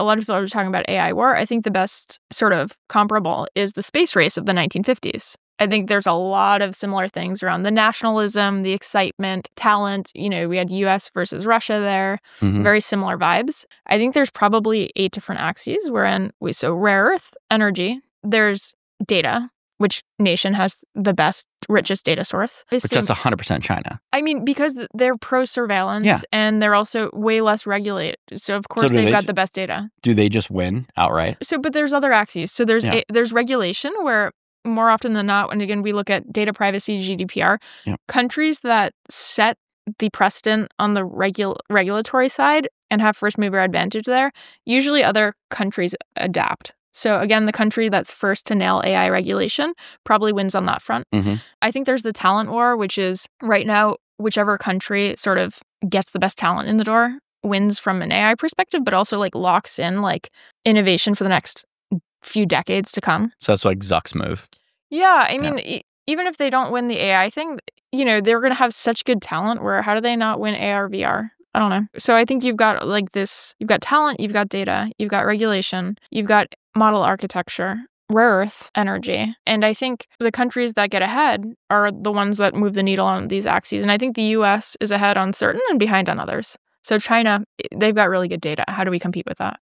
a lot of people are talking about AI war. I think the best sort of comparable is the space race of the 1950s. I think there's a lot of similar things around the nationalism, the excitement, talent. You know, we had US versus Russia there, Mhm. very similar vibes. I think there's probably eight different axes wherein we so rare earth, energy, there's data, which nation has the best, richest data source. Which that's 100% China. I mean, because they're pro surveillance Yeah. and they're also way less regulated. So, of course, do they've they got the best data. Do they just win outright? So, but there's other axes. So there's Yeah. a, there's regulation where more often than not, when again we look at data privacy, GDPR, Yeah. countries that set the precedent on the regul- regulatory side and have first mover advantage there, usually other countries adapt. So again, the country that's first to nail AI regulation probably wins on that front. Mhm. I think there's the talent war, which is right now whichever country sort of gets the best talent in the door wins from an AI perspective, but also like locks in like innovation for the next few decades to come. So that's like Zuck's move. Yeah, I mean, e- even if they don't win the AI thing, you know, they're going to have such good talent where how do they not win AR VR? I don't know. So I think you've got like this you've got talent, you've got data, you've got regulation, you've got model architecture, rare earth energy. And I think the countries that get ahead are the ones that move the needle on these axes. And I think the US is ahead on certain and behind on others. So China, they've got really good data. How do we compete with that?